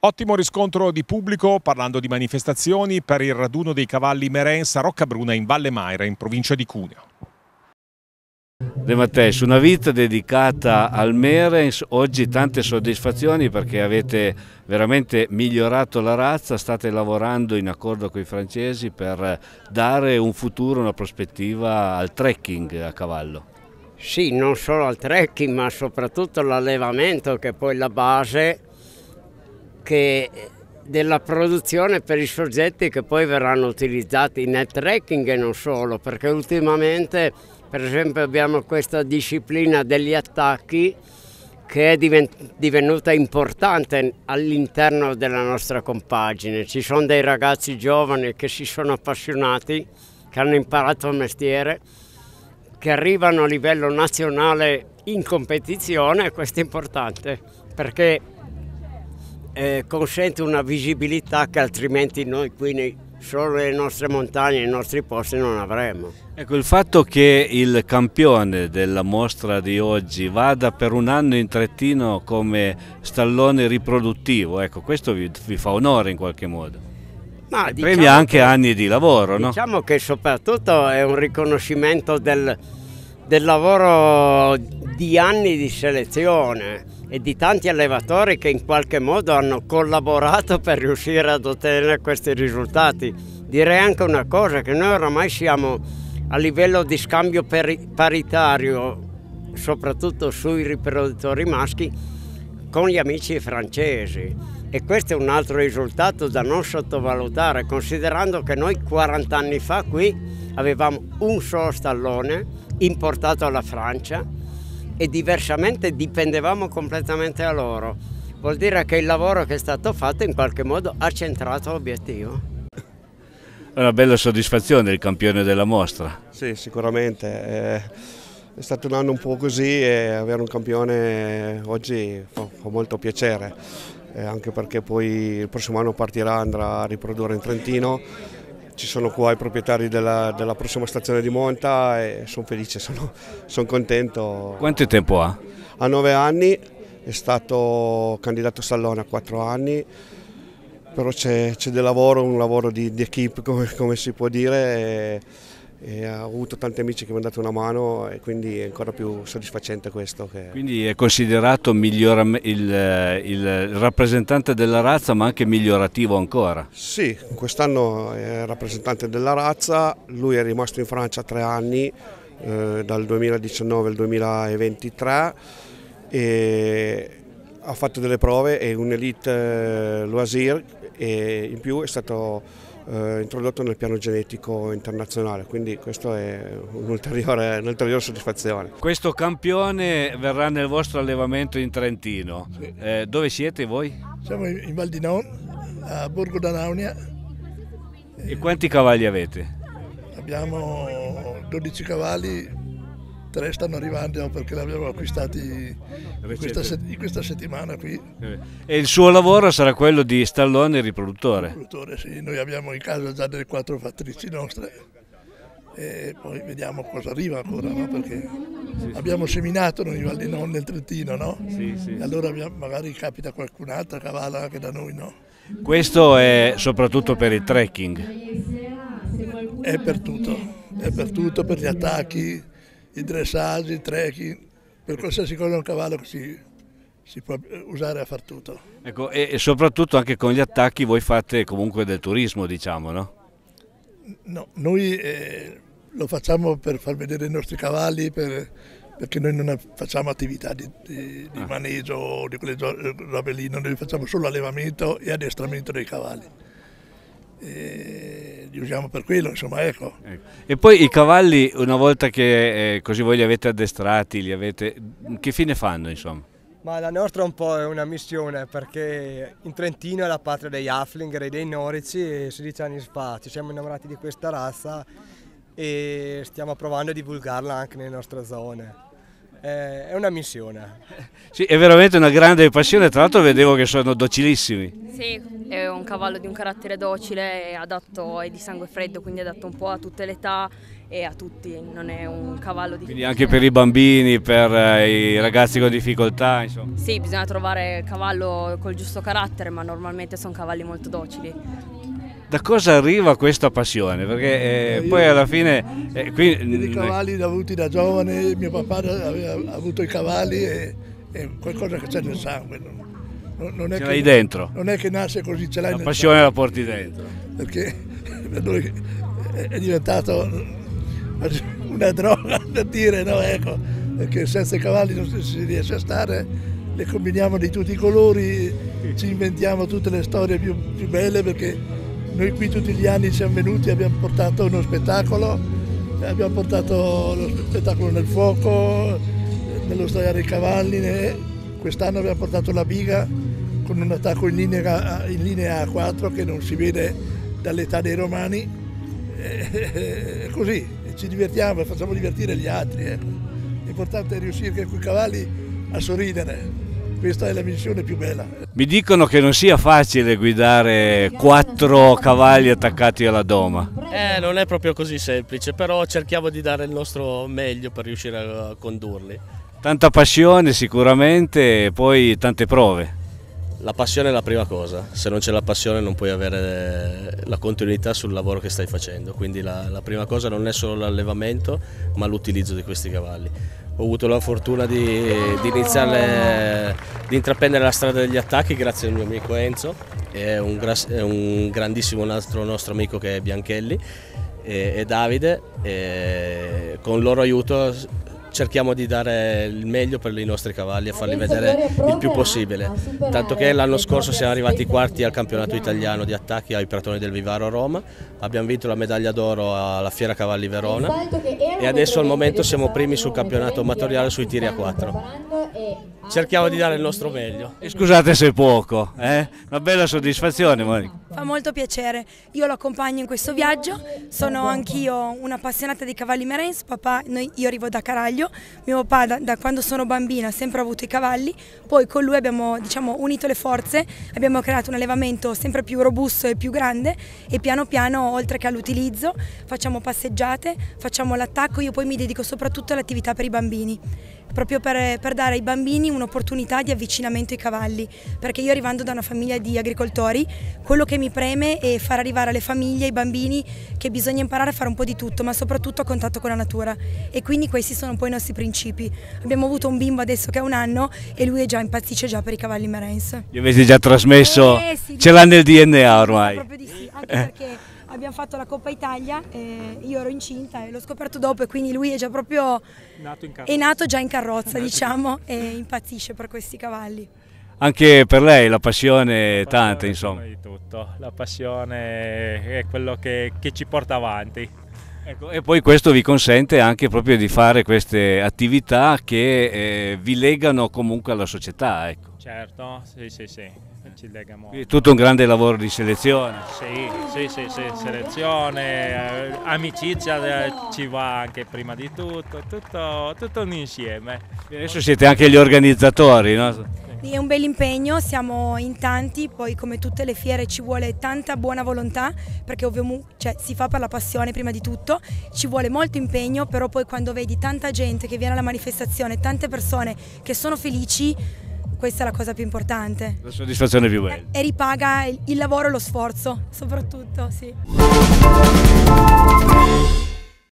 Ottimo riscontro di pubblico parlando di manifestazioni per il raduno dei cavalli Merens a Roccabruna in Valle Maira in provincia di Cuneo. De Matteis, una vita dedicata al Merens, oggi tante soddisfazioni perché avete veramente migliorato la razza, state lavorando in accordo con i francesi per dare un futuro, una prospettiva al trekking a cavallo. Sì, non solo al trekking ma soprattutto all'allevamento che è poi la base che della produzione per i soggetti che poi verranno utilizzati nel trekking e non solo, perché ultimamente per esempio abbiamo questa disciplina degli attacchi che è divenuta importante all'interno della nostra compagine. Ci sono dei ragazzi giovani che si sono appassionati, che hanno imparato il mestiere, che arrivano a livello nazionale in competizione questo è importante perché eh, consente una visibilità che altrimenti noi qui nei, solo nelle nostre montagne, nei nostri posti non avremmo. Ecco, il fatto che il campione della mostra di oggi vada per un anno in Trentino come stallone riproduttivo, ecco, questo vi, vi fa onore in qualche modo. Ma diciamo premia anche che, anni di lavoro, no? Diciamo che soprattutto è un riconoscimento del, del lavoro di anni di selezione e di tanti allevatori che in qualche modo hanno collaborato per riuscire ad ottenere questi risultati. Direi anche una cosa, che noi oramai siamo a livello di scambio paritario, soprattutto sui riproduttori maschi, con gli amici francesi. E questo è un altro risultato da non sottovalutare, considerando che noi 40 anni fa qui avevamo un solo stallone importato alla Francia e diversamente dipendevamo completamente da loro. Vuol dire che il lavoro che è stato fatto in qualche modo ha centrato l'obiettivo. È una bella soddisfazione il campione della mostra. Sì, sicuramente. È stato un anno un po' così e avere un campione oggi fa, molto piacere, eh, anche perché poi il prossimo anno partirà, andrà a riprodurre in Trentino ci sono qua i proprietari della, della prossima stazione di monta e sono felice, sono, sono contento. Quanto tempo ha? Ha nove anni, è stato candidato a Stallone a quattro anni, però c'è del lavoro, un lavoro di, di equip come, come, si può dire. E ho avuto tanti amici che mi hanno dato una mano e quindi è ancora più soddisfacente questo. Che... Quindi è considerato il, il, rappresentante della razza ma anche migliorativo ancora? Sì, quest'anno è rappresentante della razza, lui è rimasto in Francia tre anni, eh, dal 2019 al 2023 e ha fatto delle prove, è un elite eh, loisir e in più è stato eh, introdotto nel piano genetico internazionale, quindi questa è un'ulteriore, un'ulteriore soddisfazione. Questo campione verrà nel vostro allevamento in Trentino, sì. eh, dove siete voi? Siamo in Val di Non, a Borgo d'Anaunia. E quanti cavalli avete? Abbiamo 12 cavalli tre stanno arrivando perché li abbiamo acquistati in questa, in questa, settimana qui. E il suo lavoro sarà quello di stallone e riproduttore? Riproduttore, sì. Noi abbiamo in casa già delle quattro fattrici nostre e poi vediamo cosa arriva ancora, no? perché sì, abbiamo sì. seminato noi Val di Non nel Trentino, no? Sì. E allora abbiamo, magari capita qualcun'altra cavallo anche da noi, no? Questo è soprattutto per il trekking? È per tutto, è per tutto, per gli attacchi, i dressaggi, i trekking, per qualsiasi cosa un cavallo si, si può usare a far tutto. Ecco, e, e, soprattutto anche con gli attacchi voi fate comunque del turismo, diciamo, no? No, noi eh, lo facciamo per far vedere i nostri cavalli, per, perché noi non facciamo attività di, di, di ah. maneggio o di quelle robe lì, noi facciamo solo allevamento e addestramento dei cavalli e li usiamo per quello, insomma, ecco. ecco. E poi i cavalli, una volta che eh, così voi li avete addestrati, li avete, che fine fanno, insomma? Ma la nostra un po' è una missione perché in Trentino è la patria degli Afflinger e dei Norici e 16 anni fa ci siamo innamorati di questa razza e stiamo provando a divulgarla anche nelle nostre zone. È una missione. Sì, è veramente una grande passione, tra l'altro vedevo che sono docilissimi. Sì, è un cavallo di un carattere docile, è adatto, è di sangue freddo, quindi è adatto un po' a tutte le età e a tutti, non è un cavallo di... Quindi anche per i bambini, per eh, i ragazzi con difficoltà, insomma. Sì, bisogna trovare il cavallo col giusto carattere, ma normalmente sono cavalli molto docili. Da cosa arriva questa passione? Perché eh, Eh, poi alla fine... eh, qui, I cavalli li ho avuti da giovane, mio papà aveva avuto i cavalli e è qualcosa che c'è nel sangue. Non, non- non è Ce che- l'hai dentro? Non è che nasce così, ce l'hai la nel passione la porti dentro. perché per noi è diventato una droga per dire, no? Ecco, perché senza i cavalli non si riesce a stare, le combiniamo di tutti i colori, ci inventiamo tutte le storie più, più belle perché noi qui tutti gli anni siamo venuti, abbiamo portato uno spettacolo, abbiamo portato lo spettacolo nel fuoco, nello stoiare i cavalli, quest'anno abbiamo portato la biga con un attacco in linea, in linea A4 che non si vede dall'età dei romani, e così ci divertiamo e facciamo divertire gli altri. ecco. L'importante è riuscire con i cavalli a sorridere, questa è la missione più bella. Mi dicono che non sia facile guidare quattro cavalli attaccati alla doma. Eh, non è proprio così semplice, però cerchiamo di dare il nostro meglio per riuscire a condurli. Tanta passione sicuramente e poi tante prove. La passione è la prima cosa, se non c'è la passione non puoi avere la continuità sul lavoro che stai facendo, quindi la, la prima cosa non è solo l'allevamento ma l'utilizzo di questi cavalli. Ho avuto la fortuna di, di iniziare, di intraprendere la strada degli attacchi grazie al mio amico Enzo, e un, gras- e un grandissimo altro nostro amico che è Bianchelli e Davide, e con il loro aiuto cerchiamo di dare il meglio per i nostri cavalli e farli vedere il più possibile. Tanto che l'anno scorso siamo arrivati quarti al campionato italiano di attacchi ai Pratoni del Vivaro a Roma, abbiamo vinto la medaglia d'oro alla Fiera Cavalli Verona e adesso al momento siamo primi sul campionato amatoriale sui tiri a 4. Cerchiamo di dare il nostro meglio. E scusate se è poco, eh? Una bella soddisfazione, Monica. Fa molto piacere, io lo accompagno in questo viaggio, sono anch'io un'appassionata di cavalli merens, papà, noi- io arrivo da Caraglio, mio papà da, da quando sono bambina ha sempre avuto i cavalli, poi con lui abbiamo diciamo, unito le forze, abbiamo creato un allevamento sempre più robusto e più grande. E piano piano oltre che all'utilizzo facciamo passeggiate, facciamo l'attacco, io poi mi dedico soprattutto all'attività per i bambini proprio per, per dare ai bambini un'opportunità di avvicinamento ai cavalli, perché io arrivando da una famiglia di agricoltori, quello che mi preme è far arrivare alle famiglie, ai bambini, che bisogna imparare a fare un po' di tutto, ma soprattutto a contatto con la natura. E quindi questi sono un po' i nostri principi. Abbiamo avuto un bimbo adesso che ha un anno e lui è già impazzisce già per i cavalli merens. Gli avete già trasmesso, Eh, sì, ce l'ha nel DNA ormai. Proprio di sì, anche perché abbiamo fatto la Coppa Italia, e io ero incinta e l'ho scoperto dopo e quindi lui è già proprio è nato già in carrozza, diciamo, e impazzisce per questi cavalli. Anche per lei la passione è tanta, passione insomma. prima di tutto, la passione è quello che, che ci porta avanti. Ecco, e poi questo vi consente anche proprio di fare queste attività che eh, vi legano comunque alla società. Ecco. Certo, sì, sì, sì, ci lega molto. Quindi tutto un grande lavoro di selezione. Sì, sì, sì, sì, selezione, eh, amicizia eh, ci va anche prima di tutto, tutto, tutto un insieme. E adesso siete anche gli organizzatori, no? È un bel impegno, siamo in tanti, poi come tutte le fiere ci vuole tanta buona volontà perché ovviamente cioè, si fa per la passione prima di tutto, ci vuole molto impegno, però poi quando vedi tanta gente che viene alla manifestazione, tante persone che sono felici, questa è la cosa più importante. La soddisfazione più bella. E ripaga il il lavoro e lo sforzo, soprattutto, sì.